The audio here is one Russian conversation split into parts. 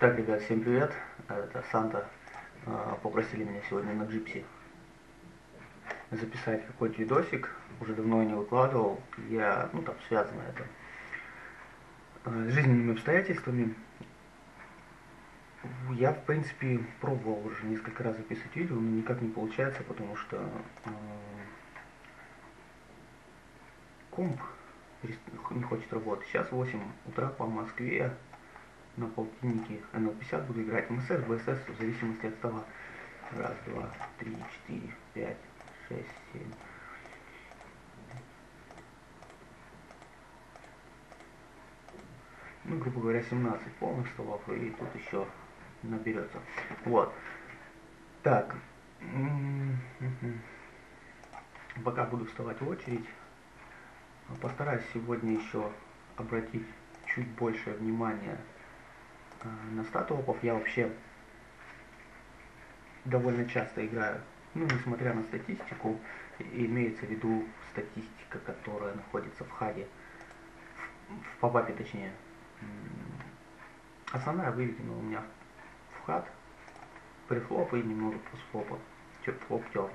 Так, ребят, всем привет. Это Санта. А, попросили меня сегодня на джипси записать какой-то видосик. Уже давно я не выкладывал. Я, ну там связано это а, с жизненными обстоятельствами. Я, в принципе, пробовал уже несколько раз записывать видео, но никак не получается, потому что э, комп не хочет работать. Сейчас 8 утра по Москве на полтиннике НЛ-50 буду играть МСС, БСС в зависимости от стола. Раз, два, три, четыре, пять, шесть, семь. Ну, грубо говоря, 17 полных столов, и тут еще наберется. Вот. Так. Пока буду вставать в очередь, постараюсь сегодня еще обратить чуть больше внимания на статуопов я вообще довольно часто играю, ну, несмотря на статистику, имеется в виду статистика, которая находится в хаде, в, в попапе точнее. Основная выведена у меня в хад, префлоп и немного постфлопа, флоп терн.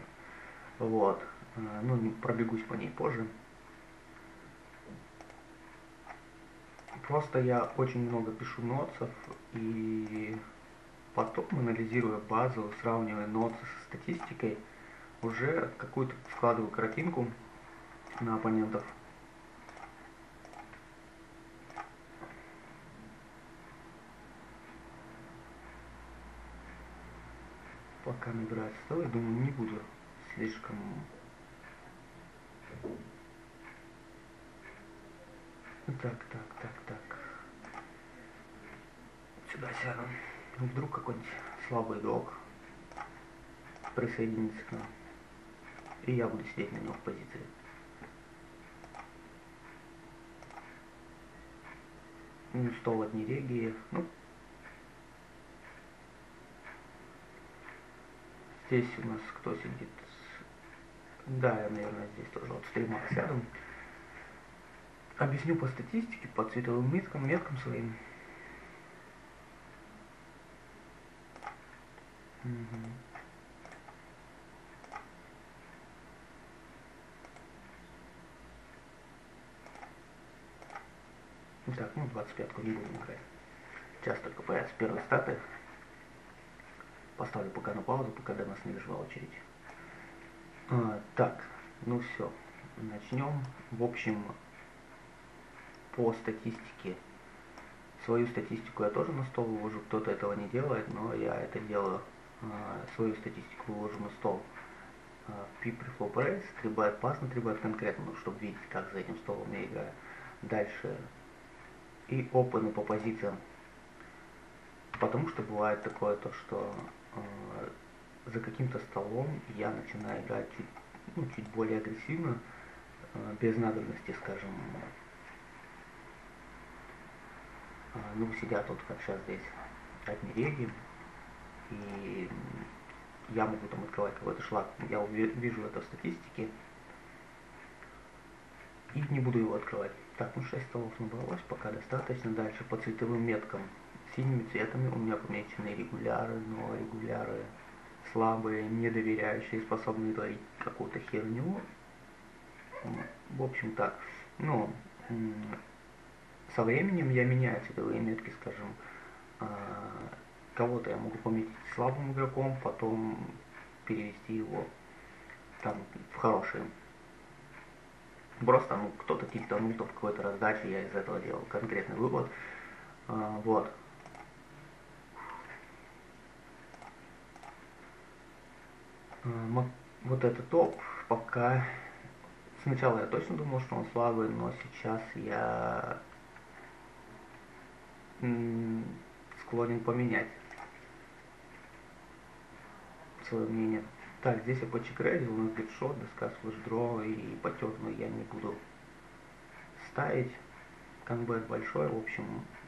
Вот, э, ну, пробегусь по ней позже. Просто я очень много пишу нотсов, и потом, анализируя базу, сравнивая ноты со статистикой, уже какую-то вкладываю картинку на оппонентов. Пока набирается стол, думаю, не буду слишком Так, так, так, так. Сюда сяду. Ну, вдруг какой-нибудь слабый дог присоединится к нам. И я буду сидеть на него в позиции. Ну, стол от нерегии. Ну, здесь у нас кто сидит? Да, я, наверное, здесь тоже вот стримах сяду. Объясню по статистике, по цветовым меткам, меткам своим. Угу. Так, ну 25-ку не будем играть. Сейчас только появятся первые статы. Поставлю пока на паузу, пока до нас не дошла очередь. А, так, ну все, начнем. В общем, по статистике. Свою статистику я тоже на стол выложу, кто-то этого не делает, но я это делаю. А, свою статистику выложу на стол. Пи префлоп рейс, требует пасно, требует конкретно, ну, чтобы видеть, как за этим столом я играю. Дальше. И опены по позициям. Потому что бывает такое то, что э, за каким-то столом я начинаю играть чуть, ну, чуть более агрессивно, э, без надобности, скажем, А, ну, сидят вот как сейчас здесь реги, и я могу там открывать какой-то шлак, я вижу это в статистике, и не буду его открывать. Так, ну 6 столов набралось, пока достаточно. Дальше по цветовым меткам. Синими цветами у меня помечены регуляры, но регуляры слабые, недоверяющие, способные творить какую-то херню. В общем так. Ну, со временем я меняю цветовые метки, скажем, а, кого-то я могу пометить слабым игроком, потом перевести его там в хороший. Просто, ну, кто-то тильтанул то в какой-то раздаче, я из этого делал конкретный вывод. А, вот. А, вот этот топ пока... Сначала я точно думал, что он слабый, но сейчас я склонен поменять свое мнение. Так, здесь я почекредил, у нас гетшот, доска флешдро и потертно я не буду ставить. Конбет большой, в общем,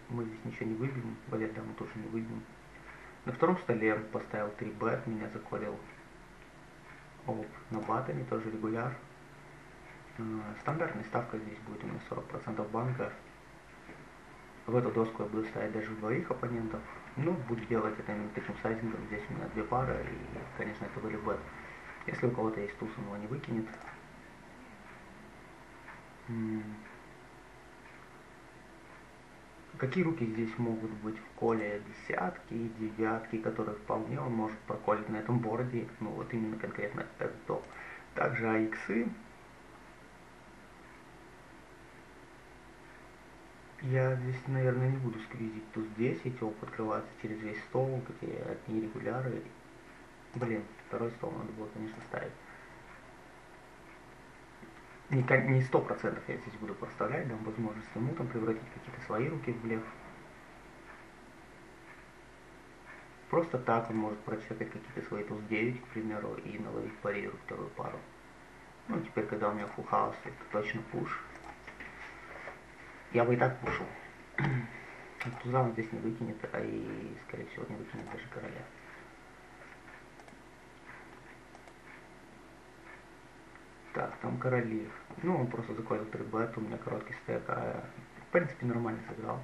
мы здесь ничего не выбьем, валет даму тоже не выбьем. На втором столе поставил 3 бет, меня заколил оп, на батами, тоже регуляр. А, стандартная ставка здесь будет у меня 40% банка В эту доску я буду ставить даже двоих оппонентов. Ну, буду делать это таким сайзингом. Здесь у меня две пары, и, конечно, это были бет. Если у кого-то есть туз, он его не выкинет. Какие руки здесь могут быть в коле? Десятки девятки, которые вполне он может проколить на этом борде. Ну вот именно конкретно это. Также АИКсы. Я здесь, наверное, не буду сквизить туз 10, оп открывается через весь стол, где одни регуляры. Блин, второй стол надо было, конечно, ставить не сто процентов я здесь буду проставлять, дам возможность ему там превратить какие-то свои руки в блеф. Просто так он может прочекать какие-то свои туз 9, к примеру, и наловить париру вторую пару. Ну, теперь, когда у меня full house, это точно пуш. Я бы и так пушил. Туза он здесь не выкинет, а и, скорее всего, не выкинет даже короля. Так, там короли. Ну, он просто заколил 3 бет, у меня короткий стек, а в принципе нормально сыграл.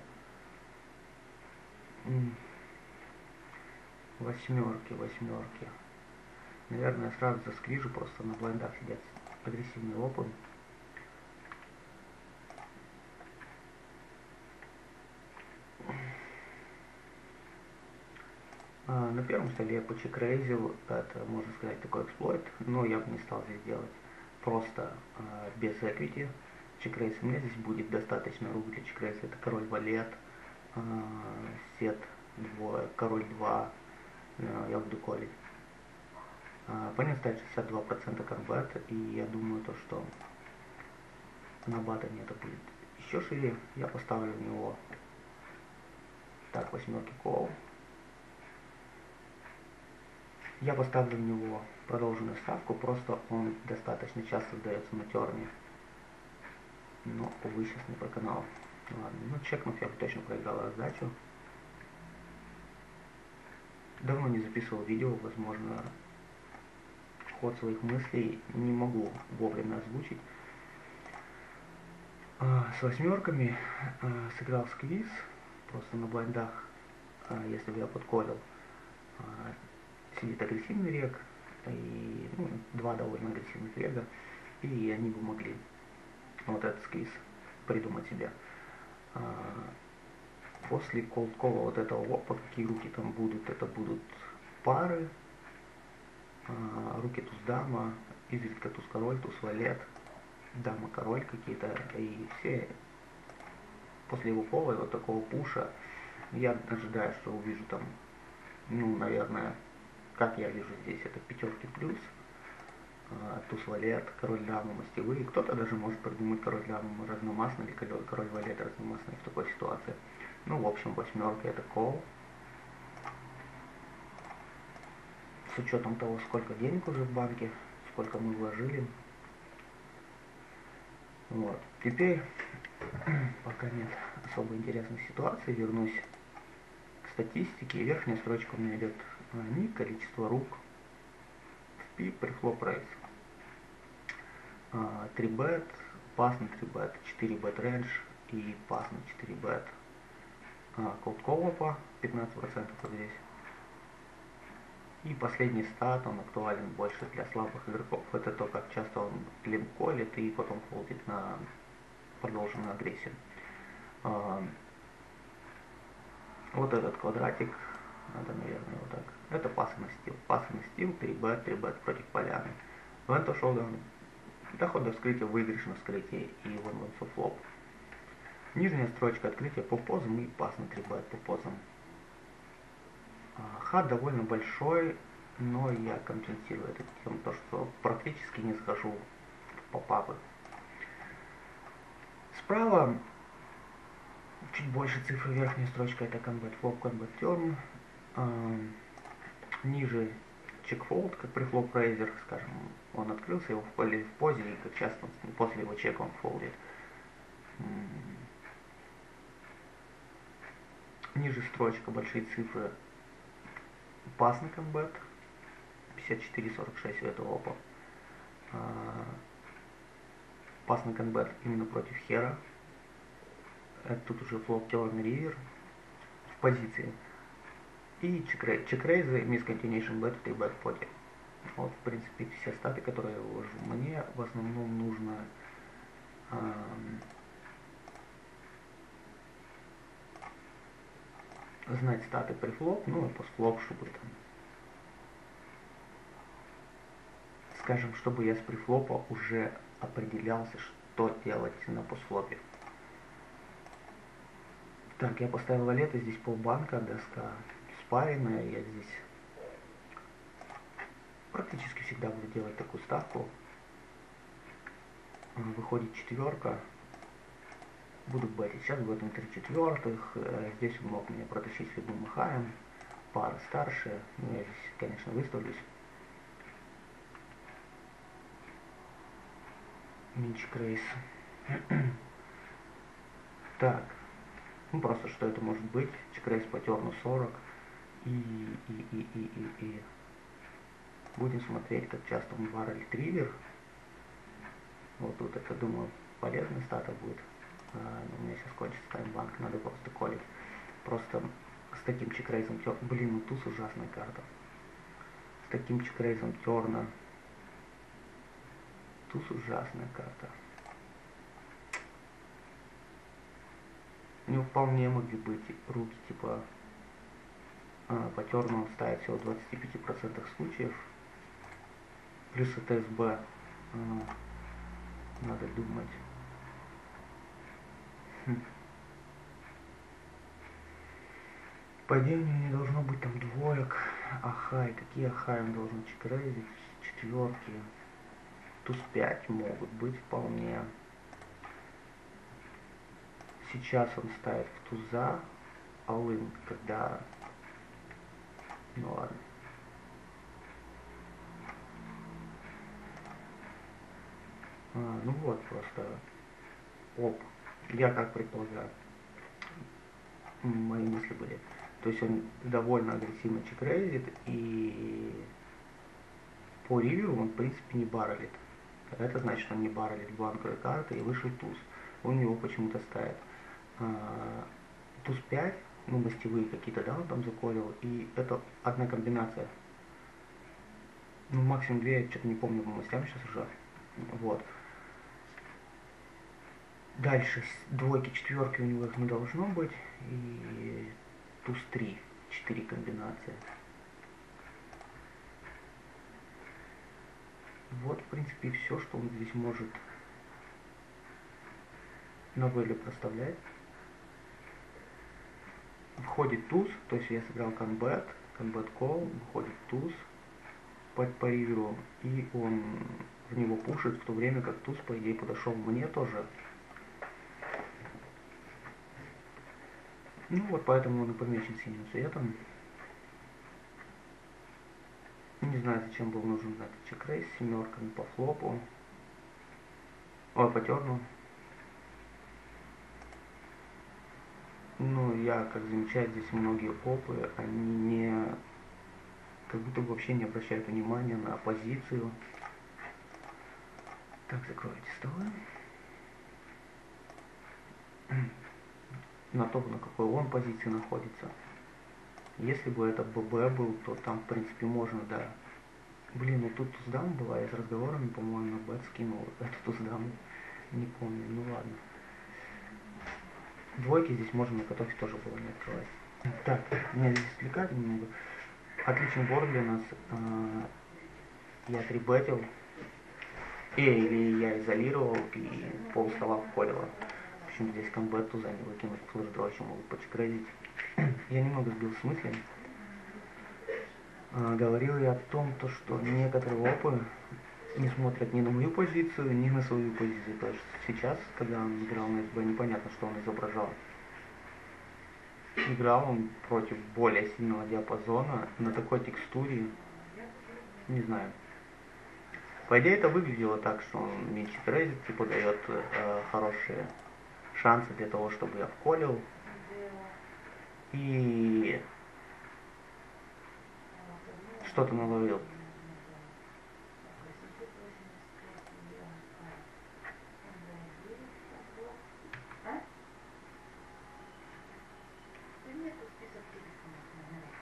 Восьмерки, восьмерки. Наверное, сразу заскрижу, просто на блайндах сидят агрессивный опен. На первом столе я почекрейзил, это, можно сказать, такой эксплойт, но я бы не стал здесь делать просто э, без equity чекрейса. У меня здесь будет достаточно рук для чекрейса. Это король валет, э, сет двое, король 2, э, я буду колить. Э, оппонент ставит 62% конвert, и я думаю то, что на батоне это будет еще шире. Я поставлю в него так, восьмерки кол. Я поставлю в него продолженную ставку, просто он достаточно часто сдается на терне. Но, увы, сейчас не по каналу. Ладно, ну чекнув, я бы точно проиграл раздачу. Давно не записывал видео, возможно, ход своих мыслей не могу вовремя озвучить. А, с восьмерками а, сыграл сквиз, просто на блайндах, а, если бы я подколил сидит агрессивный рек и ну, два довольно агрессивных рега, и они бы могли вот этот сквиз придумать себе. А, после колдкола вот этого лопа, какие руки там будут, это будут пары, а, руки туз дама, изредка туз король, туз валет, дама король какие-то, и все после его кола, вот такого пуша, я ожидаю, что увижу там, ну, наверное, как я вижу здесь, это пятерки плюс, а, туз валет, король дамы мастевые. Кто-то даже может придумать король дамы разномастный или король валет разномастный в такой ситуации. Ну, в общем, восьмерка это кол. С учетом того, сколько денег уже в банке, сколько мы вложили. Вот. Теперь, пока нет особо интересной ситуации, вернусь к статистике. Верхняя строчка у меня идет ник, количество рук, VPIP, preflop raise. 3 bet, пас на 3 bet, 4 bet range и пас на 4 bet. Cold call оппа 15% вот здесь. И последний стат, он актуален больше для слабых игроков. Это то, как часто он линколит и потом фолдит на продолженную агрессию. Вот этот квадратик надо, наверное, вот так. Это пасы на стил. Пасы на стил, 3 бет, 3 бет против поляны. Шоудаун. Доход до вскрытия, выигрыш на вскрытии и вон флоп. Нижняя строчка открытия по позам и пас на 3 бет по позам. А, хат довольно большой, но я компенсирую это тем, то, что практически не схожу в попапы. Справа чуть больше цифры, верхняя строчка это combat flop, combat turn ниже чекфолд, как при флоп рейзер, скажем, он открылся, его в, в позе, и как часто после его чека он фолдит. Ниже строчка, большие цифры, пас на комбат, 54-46 у этого опа. Пас на комбат именно против хера, Это тут уже флоп turn ривер в позиции. И чекрейзы, miscontinuation bet и bet pocket. Вот, в принципе, все статы, которые я вывожу. Мне в основном нужно эм, знать статы префлоп, ну и постфлоп, чтобы там скажем, чтобы я с префлопа уже определялся, что делать на постфлопе. Так, я поставил валеты, здесь полбанка, доска спаренная, я здесь практически всегда буду делать такую ставку. Выходит четверка, буду бетить. Сейчас будет на три четвертых, э, здесь он мог меня протащить любым хаем, пара старше, ну, я здесь, конечно, выставлюсь. Минч Крейс. так. Ну просто что это может быть. Чекрейс по терну 40. И, и, и, и, и, и. Будем смотреть, как часто он варит тривер. Вот тут это, думаю, полезная стата будет. А, но у меня сейчас кончится таймбанк, надо просто колить. Просто с таким чекрейзом терна. Блин, ну туз ужасная карта. С таким чекрейзом терна Туз ужасная карта. Не вполне могли быть руки типа а, по терну ставить всего в 25% случаев. Плюс это СБ. А, надо думать. Хм. Падение не должно быть там двоек. Ахай. Какие ахай он должен чекрейзить? Четверки туз 5 могут быть вполне. Сейчас он ставит в туза алын, когда... Ну ладно. А, ну вот просто. Оп. Я как предполагаю. Мои мысли были. То есть он довольно агрессивно чекрейзит и по ривью он в принципе не баррелит. Это значит, он не баррелит бланковые карты и вышел туз. Он его почему-то ставит. А, туз 5, ну, мастевые какие-то, да, он там заколил. И это одна комбинация. Ну, максимум две, я что-то не помню по мастям сейчас уже. Вот. Дальше двойки, четверки у него их не должно быть. И туз 3, 4 комбинации. Вот, в принципе, все, что он здесь может на вэле проставлять. Входит туз, то есть я сыграл конбет, конбет кол, выходит туз под по риверу, и он в него пушит, в то время как туз, по идее, подошел мне тоже. Ну вот, поэтому он и помечен синим цветом. Не знаю, зачем был нужен этот чекрейс с семерками по флопу. Ой, по. Ну, я, как замечаю, здесь многие опы, они не... Как будто бы вообще не обращают внимания на позицию. Так, закройте столы. На то, на какой он позиции находится. Если бы это ББ был, то там, в принципе, можно, да. Блин, ну тут туздам была, я с разговорами, по-моему, на бэт скинул эту туздам. Не помню, ну ладно. Двойки здесь можно на готове тоже было не открывать. Так, меня здесь отвлекает немного. Отличный борт для нас. А, я трибетил. Э, или я изолировал и пол стола. В общем, здесь комбет туза не выкинуть, флеш еще могут почекрезить. Я немного сбил с мысли. А, говорил я о том, то, что некоторые опы не смотрят ни на мою позицию, ни на свою позицию. Потому что сейчас, когда он играл на СБ, непонятно, что он изображал. Играл он против более сильного диапазона на такой текстуре, не знаю. По идее это выглядело так, что он меньше трейзит, типа дает э, хорошие шансы для того, чтобы я вколил и что-то наловил.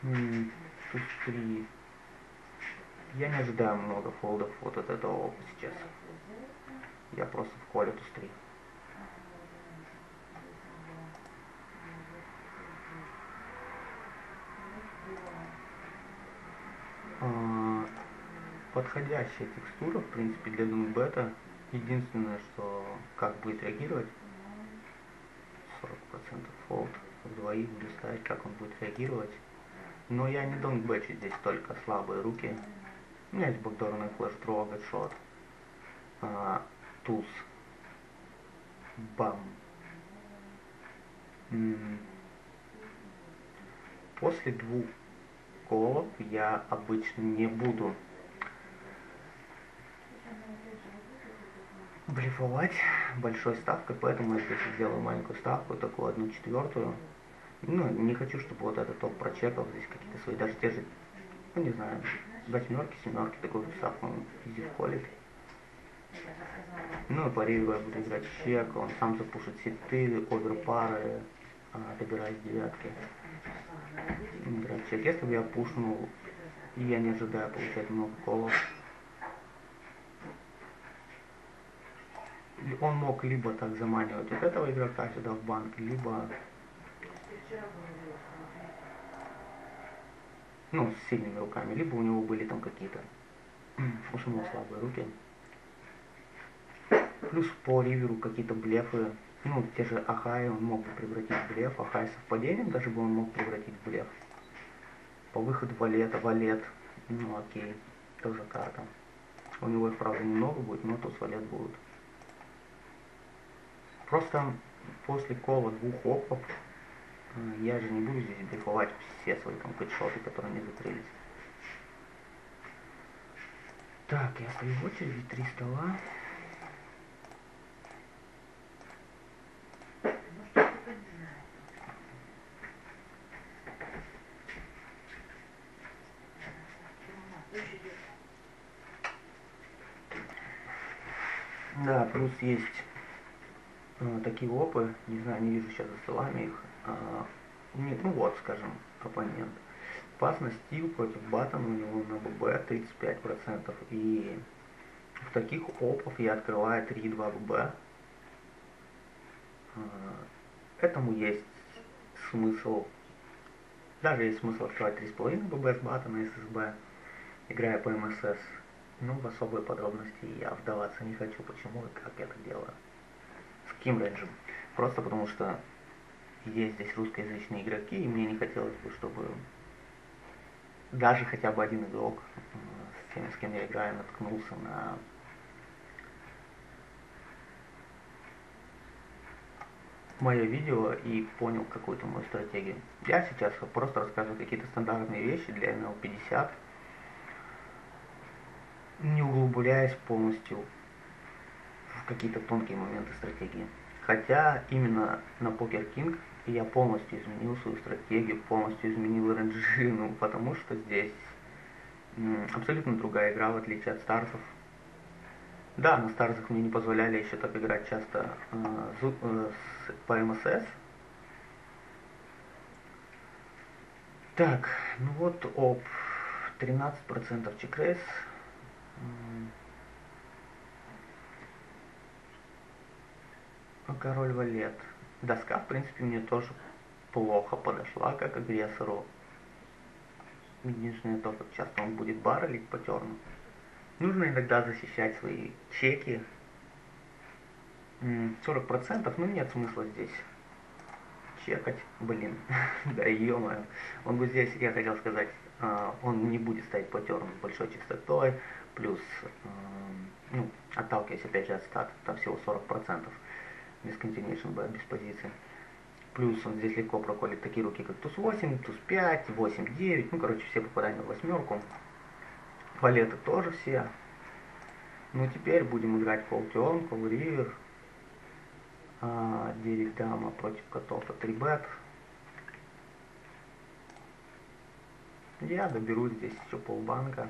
Туз 3. Я не ожидаю много фолдов вот от этого опа сейчас. Я просто в коле туз 3. А, подходящая текстура, в принципе, для Doom Единственное, что как будет реагировать, 40% фолд, в двоих ставить, как он будет реагировать. Но я не донгбэчу здесь только слабые руки. У меня есть бэкдорный флеш дро, гатшот, а, туз, бам. После двух колов я обычно не буду блефовать большой ставкой, поэтому я здесь сделаю маленькую ставку, такую одну четвертую. Ну, не хочу, чтобы вот этот топ прочекал здесь какие-то свои, даже те же, ну, не знаю, восьмерки, семерки, такую ставку он изи вколит. Ну, и парирую я буду играть чек, он сам запушит сеты, оверпары, а, добираясь девятки. Играть чек. Если бы я пушнул, я не ожидаю получать много колов, он мог либо так заманивать вот этого игрока сюда в банк, либо ну, с сильными руками, либо у него были там какие-то у самого слабые руки. Плюс по риверу какие-то блефы, ну, те же Ахай он мог бы превратить в блеф, Ахай совпадением даже бы он мог превратить в блеф. По выходу валета, валет, ну окей, тоже карта. У него их, правда, немного будет, но тут валет будет. Просто после кола двух опов я же не буду здесь блефовать все свои там кэтшоты, которые не закрылись. Так, я стою в очереди, три стола. Да, плюс есть э, такие опы, не знаю, не вижу сейчас за столами их. Э, нет, ну вот, скажем, оппонент. Опасность стил против Баттона у него на ББ 35%. И в таких опов я открываю 3-2 ББ. Э, этому есть смысл, даже есть смысл открывать 3,5 ББ с Баттона ССБ, играя по МСС. Ну, в особые подробности я вдаваться не хочу, почему и как я это делаю рейнджем. Просто потому что есть здесь русскоязычные игроки, и мне не хотелось бы, чтобы даже хотя бы один игрок с теми, с кем я играю, наткнулся на мое видео и понял какую-то мою стратегию. Я сейчас просто рассказываю какие-то стандартные вещи для ML50, не углубляясь полностью какие-то тонкие моменты стратегии. Хотя именно на Poker King я полностью изменил свою стратегию, полностью изменил ренджи, ну, потому что здесь абсолютно другая игра, в отличие от Старсов. Да, на Старсах мне не позволяли еще так играть часто э, э, с, по МСС. Так, ну вот об 13% чекрейс. Король валет. Доска, в принципе, мне тоже плохо подошла как агрессору. Единственное то, как часто он будет баррелить по терну. Нужно иногда защищать свои чеки. 40%, ну нет смысла здесь чекать, блин, да ё Он бы здесь, я хотел сказать, а, он не будет ставить по терну большой частотой, плюс, ну, отталкиваясь опять же от стата, там всего 40% без continuation B, без позиции. Плюс он здесь легко проколет такие руки, как туз 8, туз 5, 8, 9. Ну, короче, все попадания в восьмерку. Валеты тоже все. Ну, теперь будем играть колтион, колривер. 9 дама против котов, а 3 бет. Я доберу здесь еще полбанка.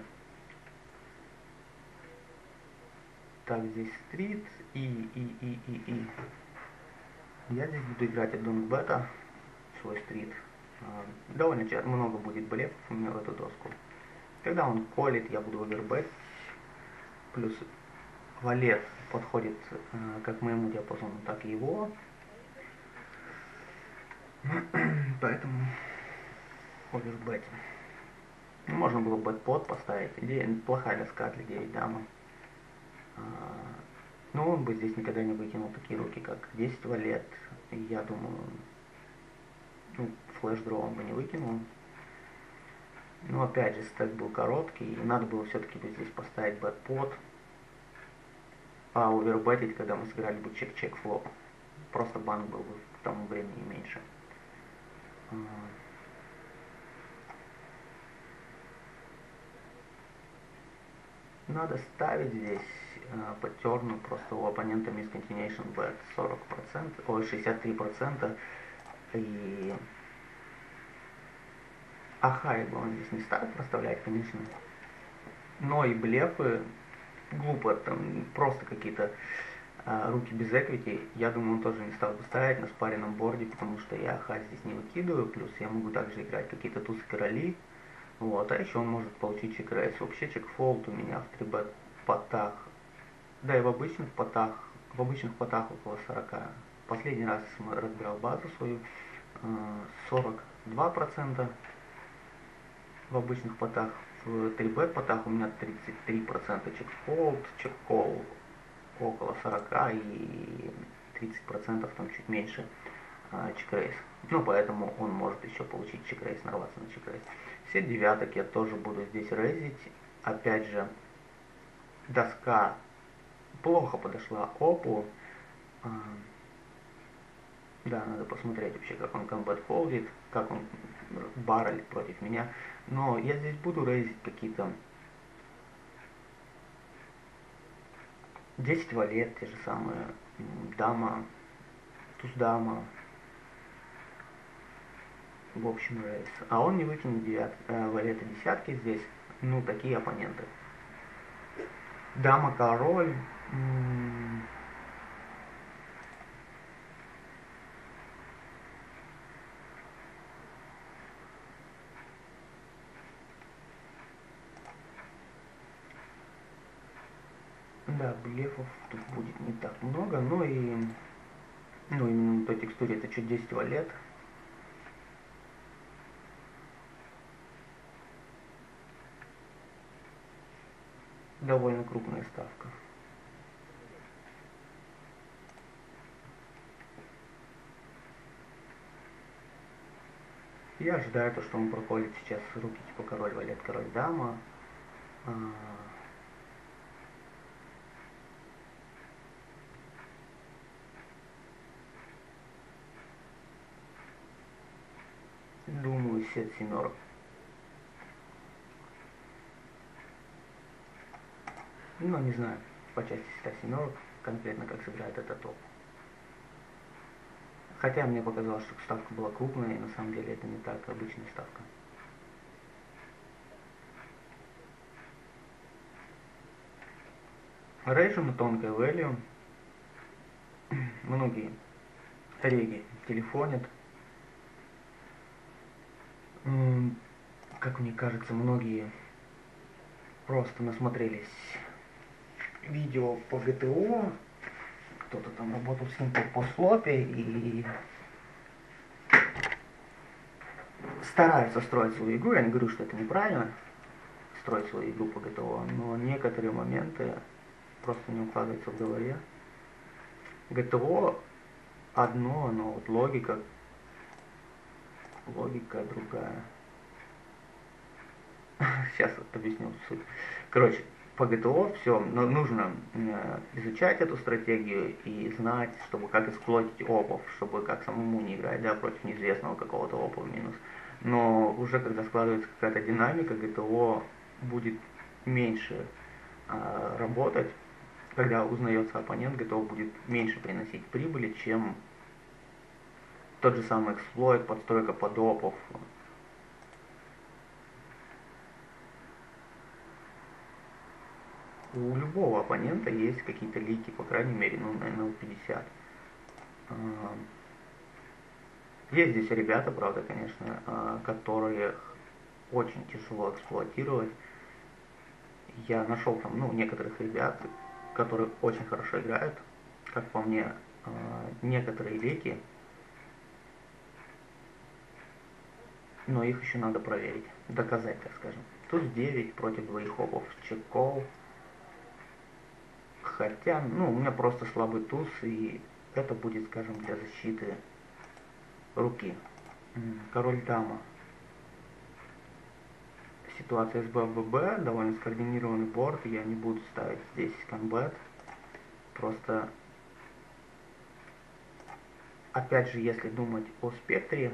Так, здесь стрит и, и, и, и, и. Я здесь буду играть от Донг Бета, свой стрит. А, довольно много будет блефов у меня в эту доску. Когда он колет, я буду овербет. Плюс валет подходит э, как моему диапазону, так и его. Поэтому овербет. Ну, можно было бэтпот поставить. Идея плохая доска для 9 дама. А, но он бы здесь никогда не выкинул такие руки, как 10 валет. Я думаю, ну, флеш-дроу он бы не выкинул. Но опять же, стек был короткий, и надо было все-таки бы здесь поставить бэтпот. А овербетить, когда мы сыграли бы чек-чек флоп. Просто банк был бы к тому времени меньше. Надо ставить здесь э, по терну просто у оппонента miscontinuation bet 40%, ой, 63%. И Ахай бы он здесь не стал проставлять, конечно. Но и блефы глупо, там просто какие-то а, руки без эквити, я думаю, он тоже не стал бы ставить на спаренном борде, потому что я Ахай здесь не выкидываю, плюс я могу также играть какие-то тусы короли, вот, а еще он может получить чек-рейс. Вообще чек-фолд у меня в 3 потах, да и в обычных потах, в обычных потах около 40. Последний раз разбирал базу свою, 42% э, в обычных потах. В 3 потах у меня 33% чек-фолд, чек-кол около 40 и 30% там чуть меньше а, чек-рейс. Ну, поэтому он может еще получить чек-рейс, нарваться на чек-рейс. Все девяток я тоже буду здесь рейзить. Опять же, доска плохо подошла опу. А, да, надо посмотреть вообще, как он комбат фолдит, как он баррелит против меня. Но я здесь буду рейзить какие-то 10 валет, те же самые, дама, туз дама, в общем рейс. А он не выкинет девят, э, валеты десятки здесь. Ну, такие оппоненты. Дама, король. Да, блефов тут будет не так много, но и ну, именно той текстуре это чуть 10 валет. довольно крупная ставка. Я ожидаю то, что он проходит сейчас руки типа король, валет, король, дама. А, думаю, сет семерок. Ну, не знаю, по части ста семерок, конкретно как сыграет этот топ. Хотя мне показалось, что ставка была крупная, и на самом деле это не так, обычная ставка. Рейджем тонкая value. Многие реги телефонят. Как мне кажется, многие просто насмотрелись видео по ГТО, кто-то там работал с ним по слопе и стараются строить свою игру. Я не говорю, что это неправильно, строить свою игру по ГТО, но некоторые моменты просто не укладываются в голове. ГТО одно, но вот логика, логика другая. Сейчас объясню суть. Короче, по ГТО все, но нужно э, изучать эту стратегию и знать, чтобы как эксплуатить опов, чтобы как самому не играть, да, против неизвестного какого-то опа в минус. Но уже когда складывается какая-то динамика, ГТО будет меньше э, работать, когда узнается оппонент, ГТО будет меньше приносить прибыли, чем тот же самый эксплойт, подстройка под опов, у любого оппонента есть какие-то лики, по крайней мере, ну, наверное, у 50. Есть здесь ребята, правда, конечно, а, которые очень тяжело эксплуатировать. Я нашел там, ну, некоторых ребят, которые очень хорошо играют. Как по мне, а, некоторые веки, но их еще надо проверить, доказать, так скажем. Тут 9 против двоих хопов чеков. Хотя, ну, у меня просто слабый туз, и это будет, скажем, для защиты руки. Король дама. Ситуация с БББ, довольно скоординированный борт, я не буду ставить здесь комбат. Просто, опять же, если думать о спектре,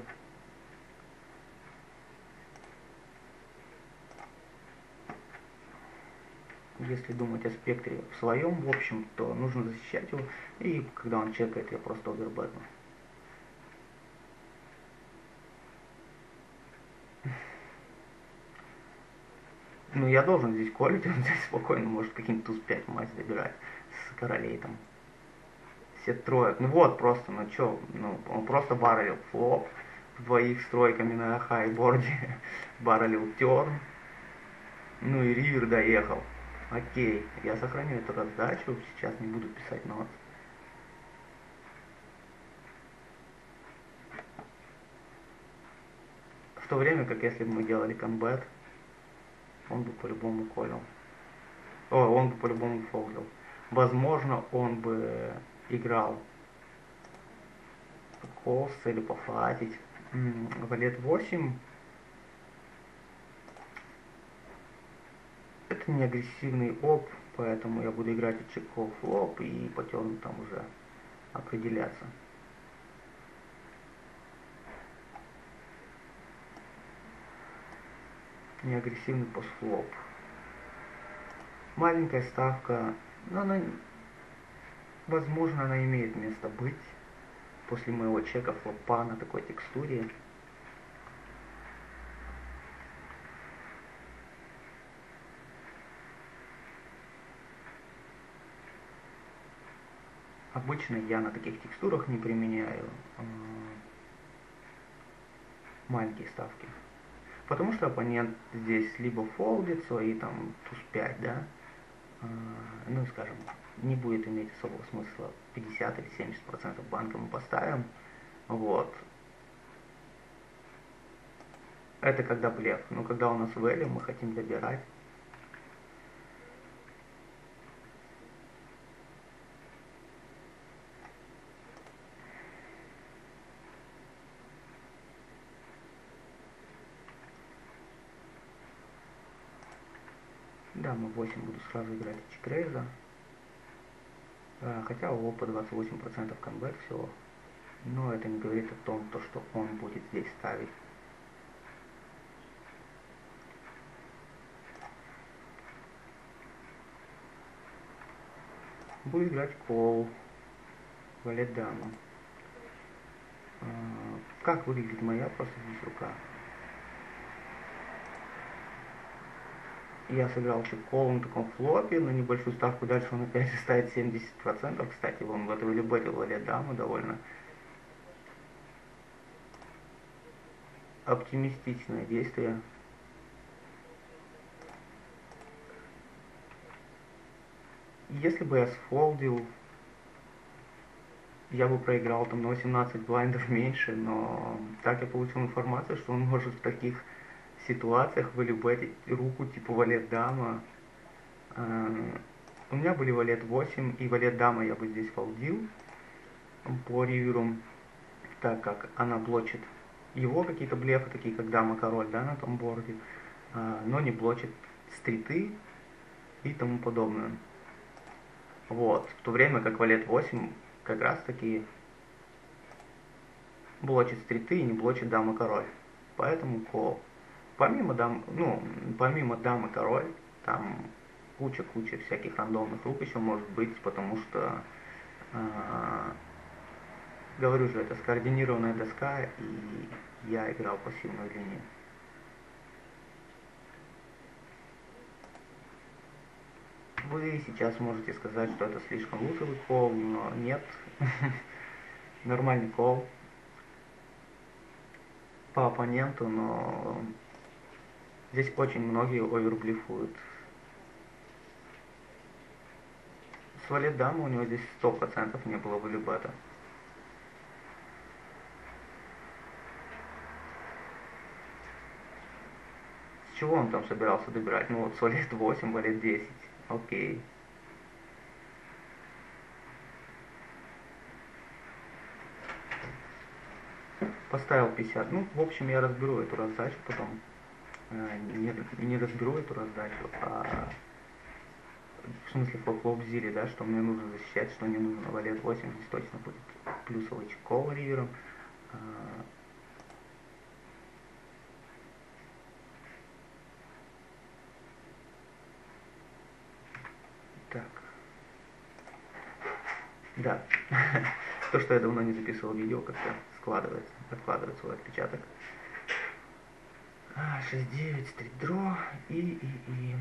если думать о спектре в своем, в общем, то нужно защищать его, и когда он чекает, я просто овербетну. Ну, я должен здесь колить, он здесь спокойно может каким-то туз 5 мать добирать с королей там. Все троек. Ну вот, просто, ну чё, ну, он просто баррелил флоп двоих стройками на хайборде, баррелил терн. Ну и ривер доехал. Окей, я сохраню эту раздачу, сейчас не буду писать нот. В то время как если бы мы делали комбат, он бы по-любому колил. О, он бы по-любому фолдил. Возможно, он бы играл колс или пофатить. Валет 8 Не агрессивный оп, поэтому я буду играть от чеков оп и по терну там уже определяться. Не агрессивный постфлоп. Маленькая ставка, но она, возможно, она имеет место быть после моего чека флопа на такой текстуре. Обычно я на таких текстурах не применяю э, маленькие ставки. Потому что оппонент здесь либо фолдится и там туз 5, да, э, ну скажем, не будет иметь особого смысла 50 или 70 процентов банка мы поставим, вот. Это когда блеф, но когда у нас value, мы хотим добирать Дама 8 буду сразу играть чекрейза. Хотя у по 28% конвert всего. Но это не говорит о том, то, что он будет здесь ставить. Буду играть кол. Валет даму. Как выглядит моя просто здесь рука? Я сыграл чек-кол на таком флопе, на небольшую ставку дальше он опять ставит 70%. Кстати, он в этого любитель валет дамы довольно оптимистичное действие. Если бы я сфолдил, я бы проиграл там на 18 блайндов меньше, но так я получил информацию, что он может в таких ситуациях вылюбеть руку типа валет дама. А, у меня были валет 8 и валет дама я бы здесь фолдил по риверу, так как она блочит его какие-то блефы, такие как дама король, да, на том борде, а, но не блочит стриты и тому подобное. Вот, в то время как валет 8 как раз таки блочит стриты и не блочит дама король. Поэтому кол. Помимо дам, ну, помимо дамы король, там куча-куча всяких рандомных рук еще может быть, потому что, э, говорю же, это скоординированная доска, и я играл пассивную линию. Вы сейчас можете сказать, что это слишком лузовый кол, но нет. Нормальный кол. по оппоненту, но здесь очень многие оверблифуют. С валет дамы у него здесь сто процентов не было валюбета. С чего он там собирался добирать? Ну вот с валет 8, валет 10. Окей. Поставил 50. Ну, в общем, я разберу эту раздачу потом. Э, не, не разберу эту раздачу, а в смысле по флоп-зиле, да, что мне нужно защищать, что не нужно. Валет 8 здесь точно будет плюсовый чекол ривером. А, так. Да. То, что я давно не записывал видео, как-то складывается, откладывает свой отпечаток. 6-9, стрит дро и, и, и.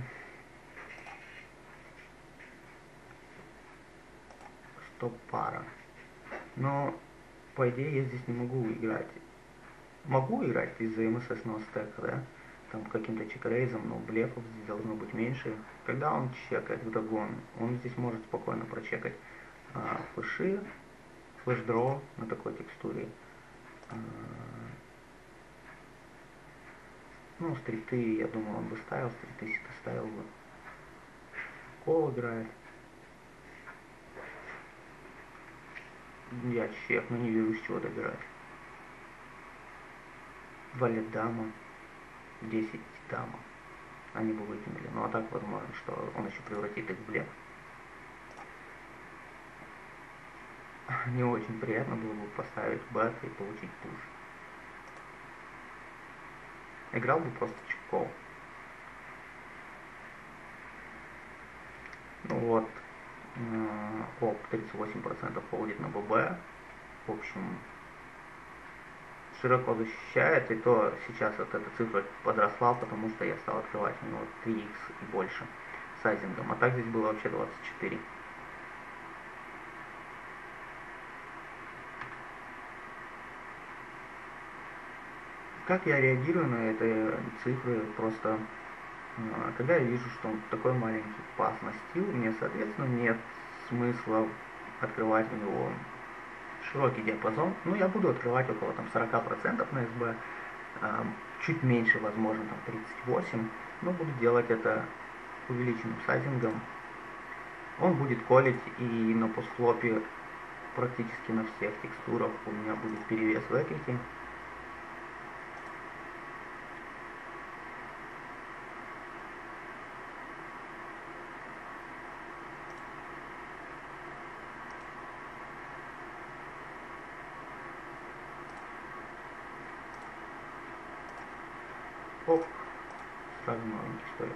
Стоп пара. Но, по идее, я здесь не могу играть. Могу играть из-за МССного стека, да? Там каким-то чекрейзом, но блефов здесь должно быть меньше. Когда он чекает в догон, он здесь может спокойно прочекать а, флеши, флеш-дро на такой текстуре. А, ну, стриты, я думаю, он бы ставил, стриты сито ставил бы. Кол играет. Я чек, но не вижу, с чего добирать. Валет дама. 10 дама. Они бы выкинули. Ну а так возможно, что он еще превратит их в блеф. Не очень приятно было бы поставить бет и получить пуш. Играл бы просто Чуков. Ну вот. Э, оп, 38% фолдит на ББ. В общем, широко защищает, и то сейчас вот эта цифра подросла, потому что я стал открывать у него 3х и больше сайзингом. А так здесь было вообще 24. Как я реагирую на эти цифры? Просто а, когда я вижу, что он такой маленький пас настил, мне, соответственно, нет смысла открывать у него широкий диапазон. Ну, я буду открывать около там, 40% на СБ, а, чуть меньше, возможно, там 38, но буду делать это увеличенным сайзингом. Он будет колить и на постфлопе практически на всех текстурах у меня будет перевес в эквити. Оп. Сразу маленький столик.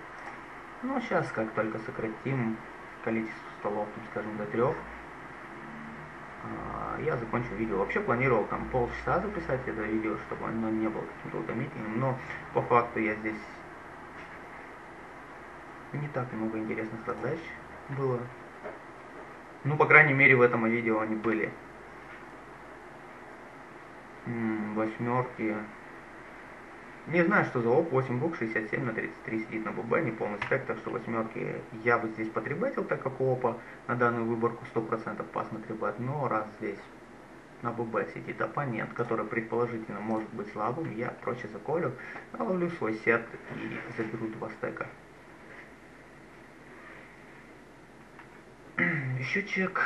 Ну, сейчас как только сократим количество столов, там, скажем, до трех, а, я закончу видео. Вообще планировал там полчаса записать это видео, чтобы оно не было каким-то утомительным, но по факту я здесь не так много интересных задач было. Ну, по крайней мере, в этом видео они были. Восьмерки, не знаю, что за оп, 8 бук, 67 на 33 сидит на ББ, не полный спектр, так что восьмерки я бы здесь потребатил, так как опа на данную выборку 100% пас на трибат, но раз здесь на ББ сидит оппонент, который предположительно может быть слабым, я проще заколю, ловлю свой сет и заберу два стека. Еще чек.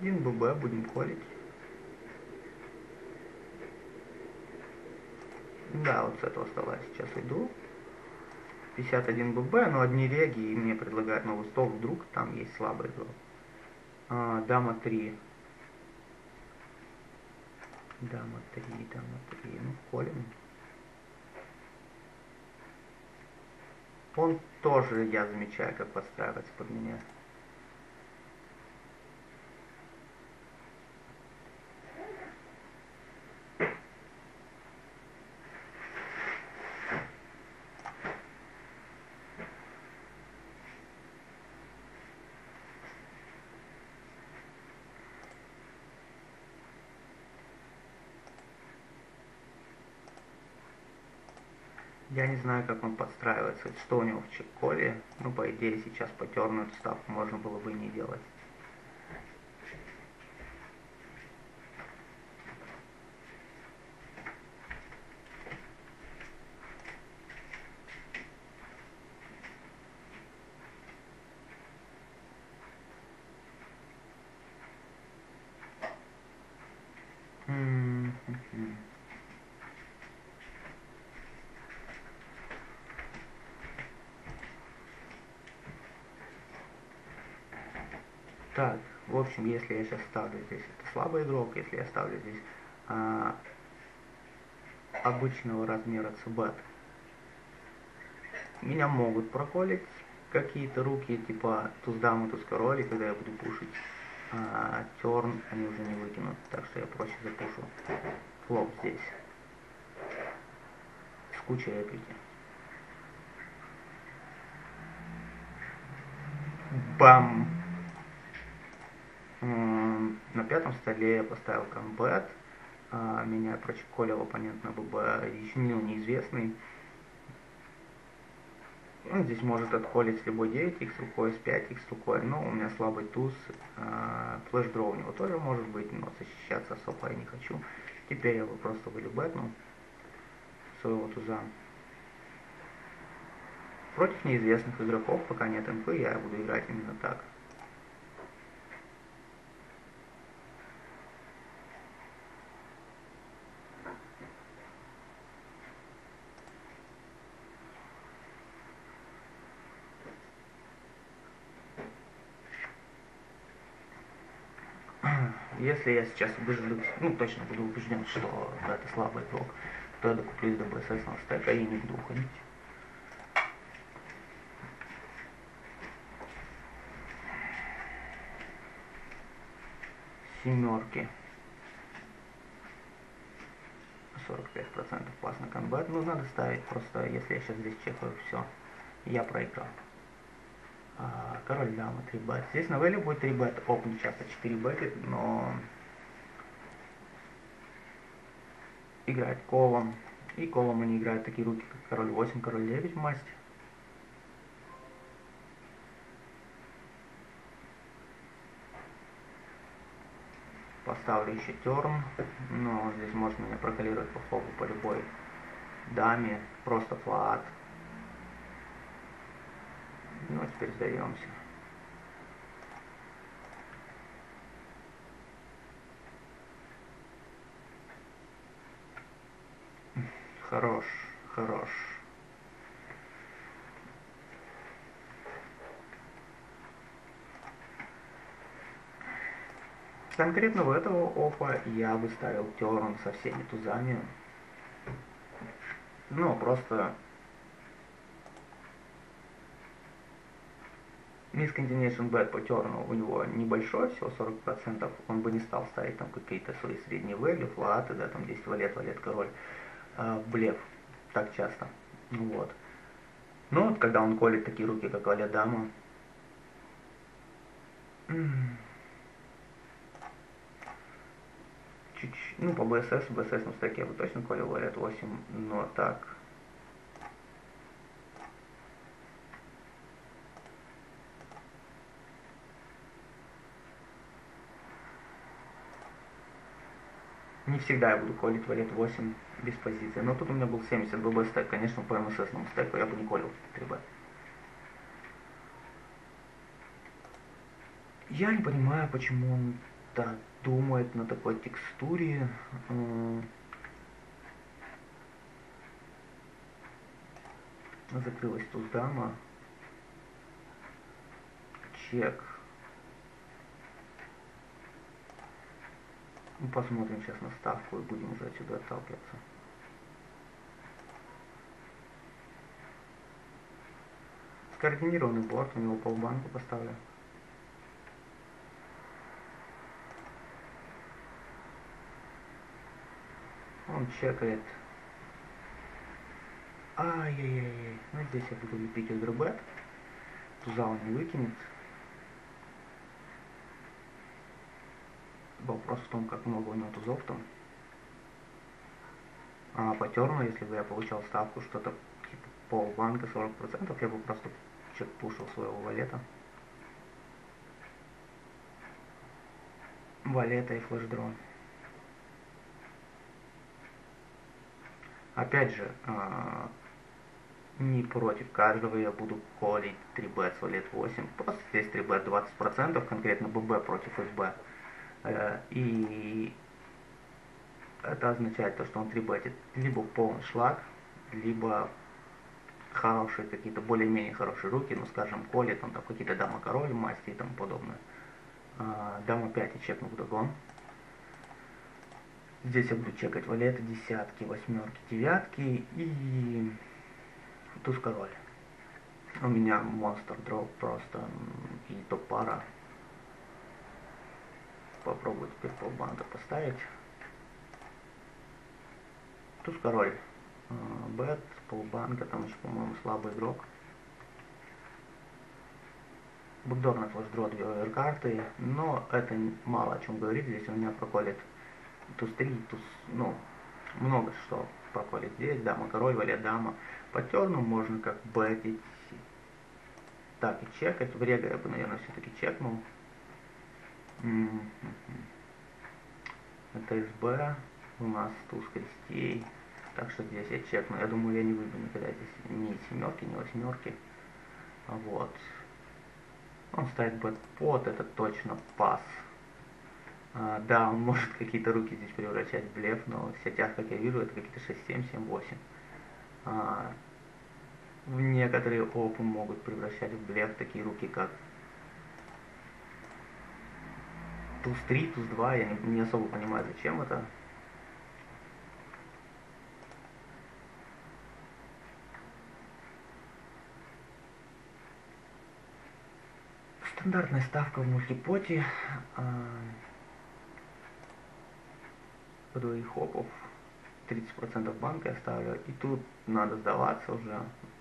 ББ будем колить. Да, вот с этого стола сейчас иду. 51 ББ, но одни реги, и мне предлагают новый стол, вдруг там есть слабый дроп. А, дама 3. Дама 3, дама 3. Ну, колем. Он тоже, я замечаю, как подстраивается под меня. Я не знаю, как он подстраивается, что у него в чеколе. Ну, по идее, сейчас потерную ставку можно было бы не делать. Так, в общем, если я сейчас ставлю здесь, это слабый игрок, если я ставлю здесь а, обычного размера цбет, меня могут проколить какие-то руки, типа туз дамы, туз король, когда я буду пушить а, терн, они уже не выкинут, так что я проще запушу флоп здесь с кучей реплики. Бам! На пятом столе я поставил комбат. А, меня прочеколил оппонент на ББ, ну, неизвестный. Он здесь может отколить любой 9х рукой, с 5х рукой, но у меня слабый туз, а, флеш-дроу у него тоже может быть, но защищаться особо я не хочу. Теперь я его просто вылюбетну своего туза. Против неизвестных игроков, пока нет инфы, я буду играть именно так. Если я сейчас убеждусь, ну точно буду убежден, что да, это слабый игрок, то я докуплюсь до на стека и не буду уходить. Семерки. 45% пас на комбат. Ну, надо ставить просто, если я сейчас здесь чекаю, все, я проиграл. А, король дама 3 бет. Здесь на вэле будет 3 бет, опен часто 4 бет, но играет колом. И колом они играют такие руки, как король 8, король 9 в масти. Поставлю еще терн, но здесь можно меня прокалировать по флопу по любой даме, просто флат. Ну, теперь сдаемся. Хорош, хорош. Конкретно в этого опа я выставил терн со всеми тузами. Ну, просто Miscontinuation bet по терну у него небольшой, всего 40%, он бы не стал ставить там какие-то свои средние value, флаты, да, там 10 валет, валет, король, э, блеф, так часто, вот. Но вот когда он колет такие руки, как валет, дама, чуть-чуть, ну по БСС, БСС на стеке я бы точно колил валет 8, но так, Не всегда я буду колить валет 8 без позиции. Но тут у меня был 70 ББ стек. Конечно, по МСС стеку я бы не колил 3Б. Я не понимаю, почему он так думает на такой текстуре. Закрылась тут дама. Чек. Ну, посмотрим сейчас на ставку и будем уже отсюда отталкиваться. Скоординированный борт, у него полбанку поставлю. Он чекает. Ай-яй-яй. Ну здесь я буду лепить ультрабет. Туза он не выкинет. Вопрос в том, как много у него тузов там. А по терну, если бы я получал ставку что-то полбанка 40%, я бы просто чек пушил своего валета. Валета и флешдрон. Опять же, а, не против каждого я буду колить 3B с валет 8. Просто здесь 3B 20%, конкретно ББ против СБ. Э, и это означает то, что он 3 бетит либо полный шлак, либо хорошие какие-то более-менее хорошие руки, ну скажем, колет он там какие-то дама-король, масти и тому подобное. А, дама 5 и чекну в догон. Здесь я буду чекать валеты, десятки, восьмерки, девятки и туз король. У меня монстр дроп просто и топ пара. Попробую теперь полбанка поставить. Туз король. А, бет, полбанка, там еще, по-моему, слабый игрок. Бэкдор на флешдро две оверкарты, но это мало о чем говорит. Здесь у меня проколет туз 3, туз, ну, много что проколет здесь. Дама, король, валет, дама. По терну можно как бетить. Так, и чекать. В рега я бы, наверное, все-таки чекнул. Это СБ. У нас туз крестей. Так что здесь я чекну. Я думаю, я не выбью никогда здесь ни семерки, ни восьмерки. Вот. Он ставит бэт-под, это точно пас. А, да, он может какие-то руки здесь превращать в блеф, но все тях, как я вижу, это какие-то 6-7, 7-8. А, некоторые опы могут превращать в блеф такие руки, как туз 3, туз 2, я не, не особо понимаю, зачем это. Стандартная ставка в мультипоте. По хопов. 30% банка я ставлю. И тут надо сдаваться уже.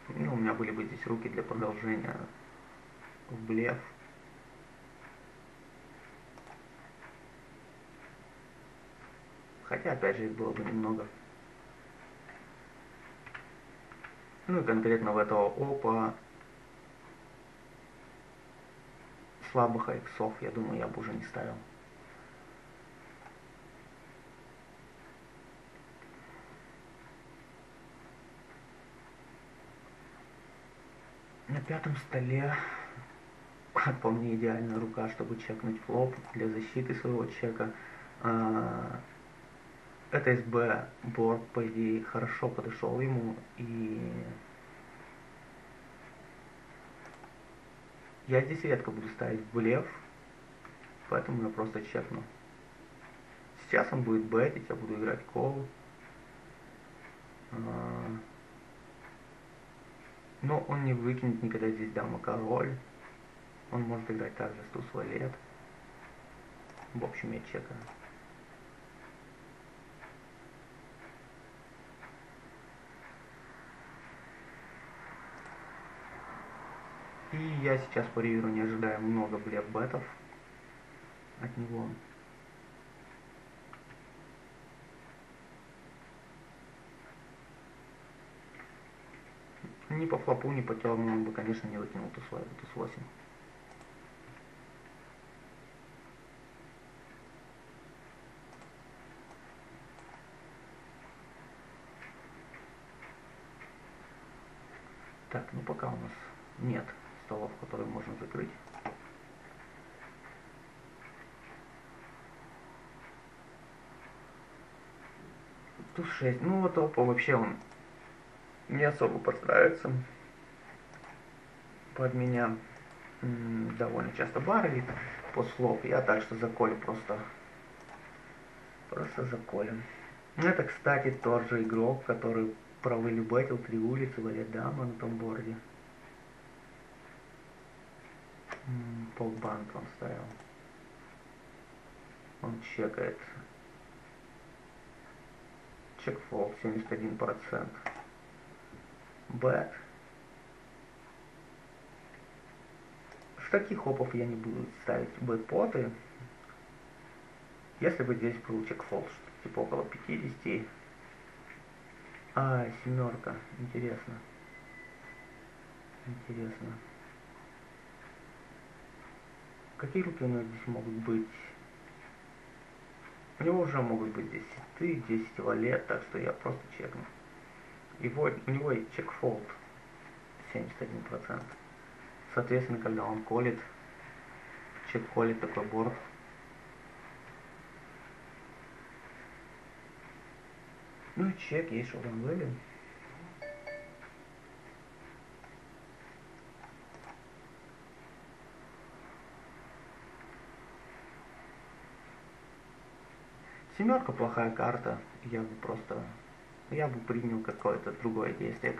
Ну, у меня были бы здесь руки для продолжения в блеф. Хотя, опять же, их было бы немного. Ну и конкретно в этого опа слабых иксов, я думаю, я бы уже не ставил. На пятом столе, как по мне, идеальная рука, чтобы чекнуть флоп для защиты своего чека. Это СБ борт, по идее, хорошо подошел ему и Я здесь редко буду ставить блеф, поэтому я просто чекну. Сейчас он будет бетить, я буду играть кол. А, но он не выкинет никогда здесь дама король. Он может играть также с туз валет. В общем, я чекаю. И я сейчас по риверу не ожидаю много блеф-бетов от него. Ни по флопу, ни по темному он бы, конечно, не выкинул туз 8. Так, ну пока у нас нет столов, которые можно закрыть. Тут 6. Ну вот опа вообще он не особо подстраивается под меня. довольно часто баррелит по слоп. Я так что заколю просто. Просто заколем. Это, кстати, тот же игрок, который провылюбетил три улицы, валет дама на том борде. Полбанк он ставил. Он чекает. Check fold 71%. Bet. С таких оппов я не буду ставить bet pot ы. Если бы здесь был check fold, типа около 50. А, семерка, интересно. Интересно. Какие руки у него здесь могут быть? У него уже могут быть 10 ты, 10 валет, так что я просто чекну. Его, у него есть чек-фолд 71%. Соответственно, когда он колет, чек колет такой борт, Ну, чек есть, чтобы он вывел. Семерка плохая карта. Я бы просто... Я бы принял какое-то другое действие,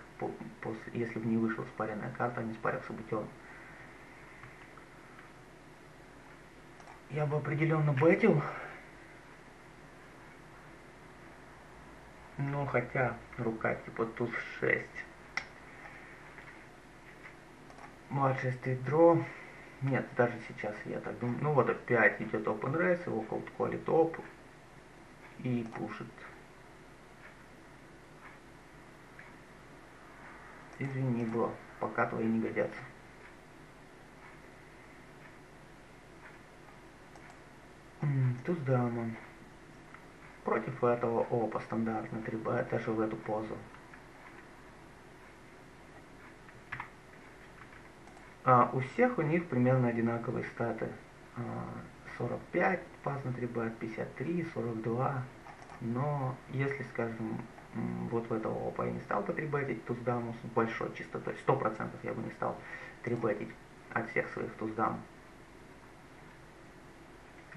после, если бы не вышла спаренная карта, а не спарился бы темный. Я бы определенно бетил. Ну, хотя рука типа туз 6. Младший стоит дро. Нет, даже сейчас я так думаю. Ну вот опять идет open race, его cold call топ и пушит. Извини, бро, пока твои не годятся. Туз дама. Против этого опа стандартно 3Б даже в эту позу. А у всех у них примерно одинаковые статы. А, 45 паз на 3Б, 53, 42. Но если, скажем, вот в этого опа я не стал по 3бетить туздаму с большой частотой, 100% я бы не стал 3бетить от всех своих туздам.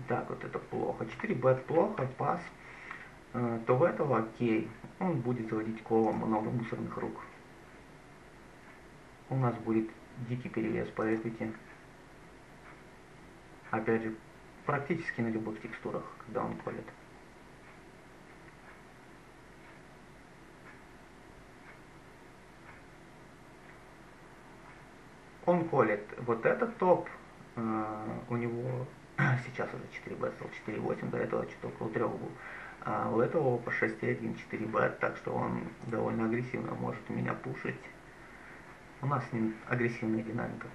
Так, вот это плохо. 4 бет плохо, пас. Э, то в этого окей. Он будет заводить колом много мусорных рук. У нас будет дикий перевес по equity. Опять же, практически на любых текстурах, когда он колет. Он колет вот этот топ, э, у него сейчас уже 4 бет, 4.8, до этого что-то около 3 был. А у этого по 6.1, 4 бет, так что он довольно агрессивно может меня пушить. У нас с ним агрессивная динамика.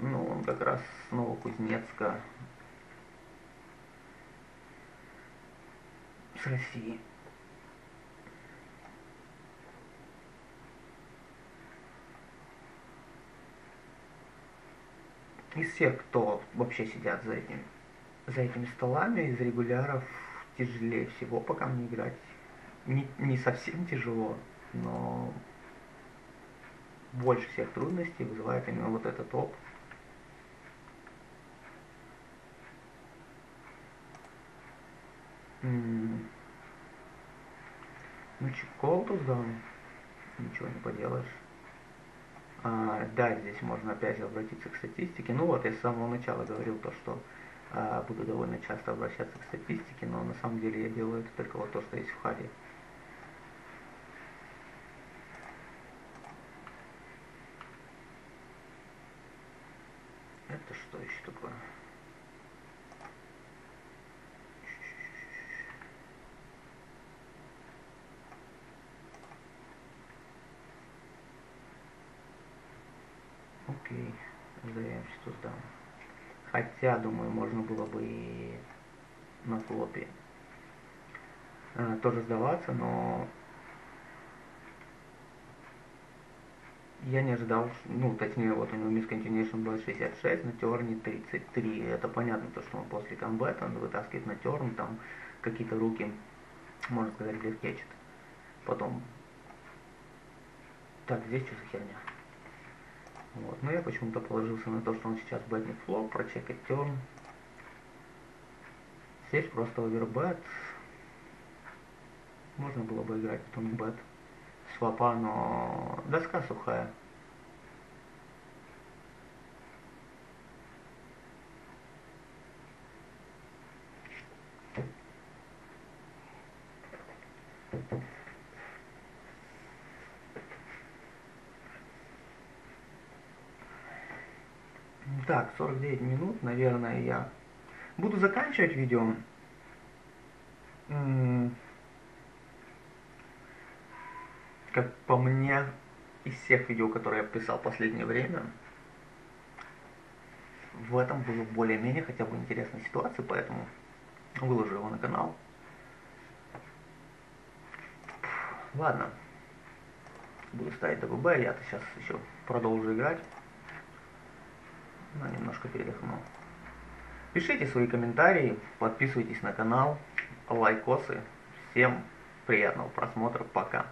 Ну, он как раз снова Кузнецка с России. Из всех, кто вообще сидят за этими, за этими столами, из регуляров тяжелее всего пока мне играть. Не, не совсем тяжело, но больше всех трудностей вызывает именно вот этот топ. Ну, чеколтус да, ничего не поделаешь. А, да, здесь можно опять обратиться к статистике. Ну вот, я с самого начала говорил то, что а, буду довольно часто обращаться к статистике, но на самом деле я делаю это только вот то, что есть в харе. Это что еще такое? Окей, да. Хотя, думаю, можно было бы и на флопе э, тоже сдаваться, но я не ожидал, ну, точнее, вот у него Miscontinuation был 66, на терне 33. Это понятно, то, что он после комбета он вытаскивает на терн, там какие-то руки, можно сказать, легкечет. Потом, так, здесь что за херня? Вот. Но я почему-то положился на то, что он сейчас бэтник флоп, прочекать терн. Здесь просто овербет. Можно было бы играть потом бет свапа, но доска сухая. Так, 49 минут, наверное, я буду заканчивать видео. как по мне, из всех видео, которые я писал в последнее время, в этом было более-менее хотя бы интересная ситуация, поэтому выложу его на канал. Ладно. Буду ставить ДББ, я-то сейчас еще продолжу играть. Ну, немножко передохну. Пишите свои комментарии, подписывайтесь на канал, лайкосы. Всем приятного просмотра, пока.